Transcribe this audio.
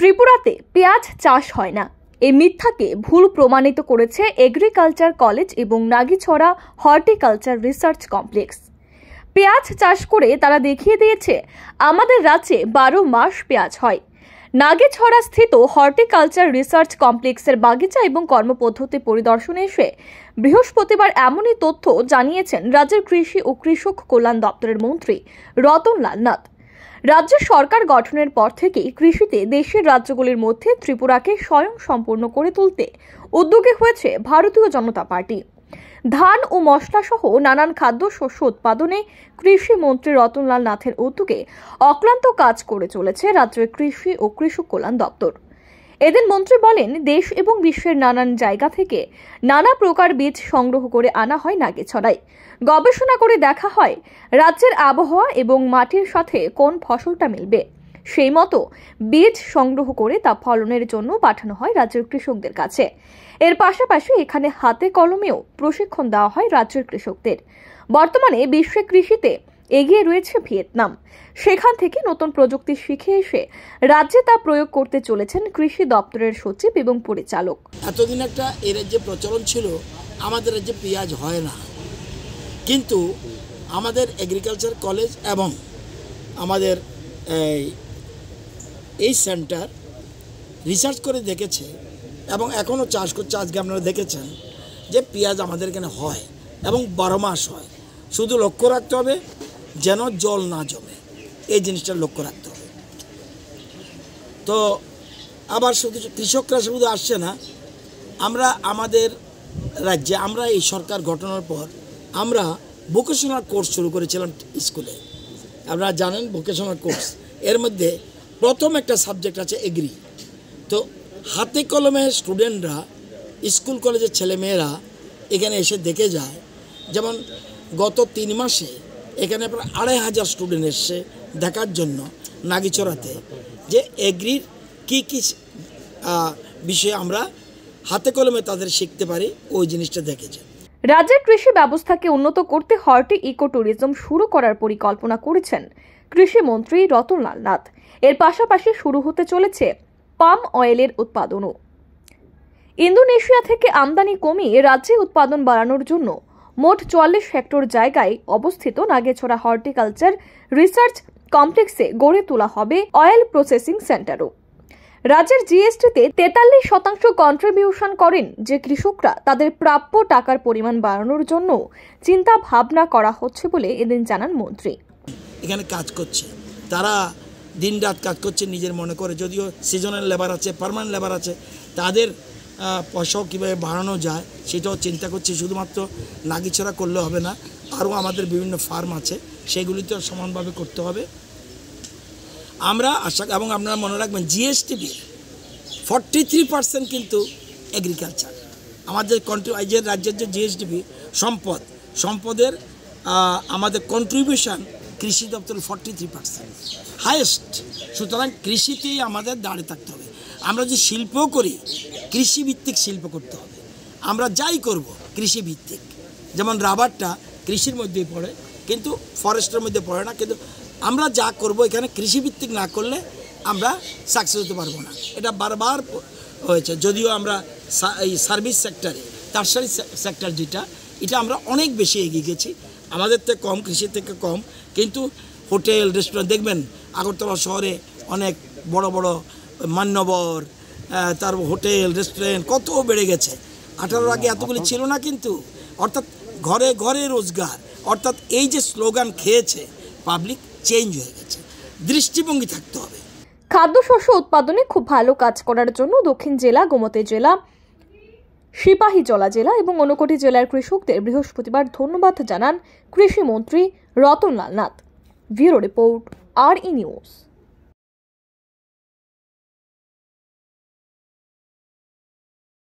ত্রিপুরাতে পেঁয়াজ চাষ হয় না। এই মিথ্যাকে ভুল প্রমাণিত করেছে এগ্রিকালচার কলেজ এবং নাগিছড়া হর্টিকালচার রিসার্চ কমপ্লেক্স। পেঁয়াজ চাষ করে তারা দেখিয়ে দিয়েছে, আমাদের রাজ্যে বারো মাস পেঁয়াজ হয়। নাগেছড়া স্থিত হর্টিকালচার রিসার্চ কমপ্লেক্সের বাগিচা এবং কর্মপদ্ধতি পরিদর্শনে এসে বৃহস্পতিবার এমনই তথ্য জানিয়েছেন রাজ্যের কৃষি ও কৃষক কল্যাণ দপ্তরের মন্ত্রী রতন নাথ। রাজ্য সরকার গঠনের পর থেকেই কৃষিতে দেশের রাজ্যগুলির মধ্যে ত্রিপুরাকে স্বয়ং সম্পূর্ণ করে তুলতে উদ্যোগী হয়েছে ভারতীয় জনতা পার্টি। ধান ও মশলা সহ নানান খাদ্য শস্য উৎপাদনে কৃষি মন্ত্রী রতনলাল নাথের উদ্যোগে অক্লান্ত কাজ করে চলেছে রাজ্যের কৃষি ও কৃষক কল্যাণ দপ্তর। এদিন মন্ত্রী বলেন, দেশ এবং বিশ্বের নানান জায়গা থেকে নানা প্রকার বীজ সংগ্রহ করে আনা হয় নাগেছড়ায় গবেষণা করে দেখা হয়, রাজ্যের আবহাওয়া এবং মাটির সাথে কোন ফসলটা মিলবে। সেই মতো বীজ সংগ্রহ করে তা ফলনের জন্য পাঠানো হয় রাজ্যের কৃষকদের কাছে। এর পাশাপাশি এখানে হাতে কলমেও প্রশিক্ষণ দেওয়া হয় রাজ্যের কৃষকদের। বর্তমানে বিশ্বে কৃষিতে এগিয়ে রয়েছে ভিয়েতনাম। সেখান থেকে নতুন প্রযুক্তি শিখে এসে রাজ্যে তা প্রয়োগ করতে চলেছেন কৃষি দপ্তরের সচিব এবং পরিচালক। এতদিন একটা এর রাজ্যে প্রচলন ছিল, আমাদের রাজ্যে পেঁয়াজ হয় না। কিন্তু আমাদের এগ্রিকালচার কলেজ এবং আমাদের, এই সেন্টার রিসার্চ করে দেখেছে এবং এখনও চাষ করছে, আজকে আপনারা দেখেছেন যে পেঁয়াজ আমাদের এখানে হয় এবং বারো মাস হয়। শুধু লক্ষ্য রাখতে হবে যেন জল না জমে। এই জিনিসটা লক্ষ্য রাখতে হবে। তো আবার শুধু কৃষকরা শুধু আসছে না। আমরা আমাদের রাজ্যে আমরা এই সরকার গঠনের পর আমরা ভোকেশনাল কোর্স শুরু করেছিলাম স্কুলে। আপনারা জানেন ভোকেশনাল কোর্স এর মধ্যে প্রথম একটা সাবজেক্ট আছে এগ্রি তো হাতে কলমে স্টুডেন্টরা স্কুল কলেজের ছেলেমেয়েরা এখানে এসে দেখে যায়, যেমন গত তিন মাসে এখানে প্রায় আড়াই হাজার স্টুডেন্ট এসছে দেখার জন্য নাগিচড়াতে যে এগ্রির কি কি বিষয়ে আমরা হাতে কলমে তাদের শিখতে পারি, ওই জিনিসটা দেখেছে রাজ্যের কৃষি ব্যবস্থাকে উন্নত করতে হর্টি ইকো ট্যুরিজম শুরু করার পরিকল্পনা করেছেন কৃষি মন্ত্রী রতনলাল নাথ। এর পাশাপাশি শুরু হতে চলেছে পাম অয়েলের উৎপাদনও। ইন্দোনেশিয়া থেকে আমদানি কমিয়ে রাজ্যে উৎপাদন বাড়ানোর জন্য মোট চুয়াল্লিশ হেক্টর জায়গায় অবস্থিত নাগেছড়া হর্টিকালচার রিসার্চ কমপ্লেক্সে গড়ে তোলা হবে অয়েল প্রসেসিং সেন্টারও। রাজ্যের জিএসটিতে তেতাল্লিশ শতাংশ কন্ট্রিবিউশন করেন যে কৃষকরা তাদের প্রাপ্য টাকার পরিমাণ বাড়ানোর জন্য চিন্তা ভাবনা করা হচ্ছে বলে এদিন জানান মন্ত্রী। এখানে কাজ করছে। তারা দিন রাত কাজ করছে, নিজের মনে করে। যদিও সিজনাল লেবার আছে পার্মানেন্ট লেবার আছে, তাদের পয়সাও কীভাবে বাড়ানো যায় সেটাও চিন্তা করছি। শুধুমাত্র নাগিছড়া করলে হবে না, আরও আমাদের বিভিন্ন ফার্ম আছে, সেগুলিতেও সমানভাবে করতে হবে। আমরা আশা এবং আপনারা মনে রাখবেন GST bill forty three percent কিন্তু এগ্রিকালচার আমাদের কন্ট্রি এই যে রাজ্যের যে জিএসডিপি সম্পদ, সম্পদের আমাদের কন্ট্রিবিউশন কৃষি দপ্তর ফর্টি থ্রি পার্সেন্ট হায়েস্ট সুতরাং কৃষিতেই আমাদের দাঁড়িয়ে থাকতে হবে। আমরা যে শিল্পও করি কৃষিভিত্তিক শিল্প করতে হবে। আমরা যাই করব কৃষিভিত্তিক। যেমন রাবারটা কৃষির মধ্যেই পড়ে, কিন্তু ফরেস্টের মধ্যে পড়ে না, কিন্তু আমরা যা করব এখানে কৃষিভিত্তিক না করলে আমরা সাকসেস হতে পারব না। এটা বারবার হয়েছে। যদিও আমরা এই সার্ভিস সেক্টরে টার্সারি সেক্টর যেটা, এটা আমরা অনেক বেশি এগিয়ে গেছি। আমাদের থেকে কম, কৃষির থেকে কম, কিন্তু হোটেল রেস্টুরেন্ট দেখবেন আগরতলা শহরে অনেক বড় বড় মান্যবর তার হোটেল রেস্টুরেন্ট কত বেড়ে গেছে। আঠারোর আগে এতগুলি ছিল না কিন্তু, অর্থাৎ ঘরে ঘরে রোজগার, অর্থাৎ এই যে স্লোগান খেয়েছে পাবলিক চেঞ্জ হয়ে গেছে। দৃষ্টিভঙ্গি থাকতে হবে। খাদ্যশস্য উৎপাদনে খুব ভালো কাজ করার জন্য দক্ষিণ জেলা, গোমতী জেলা, সিপাহী জলা জেলা এবং ঊনকোটি জেলার কৃষকদের বৃহস্পতিবার ধন্যবাদ জানান কৃষিমন্ত্রী Ratanlal Nath. Bureau report R E news.